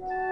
Yeah.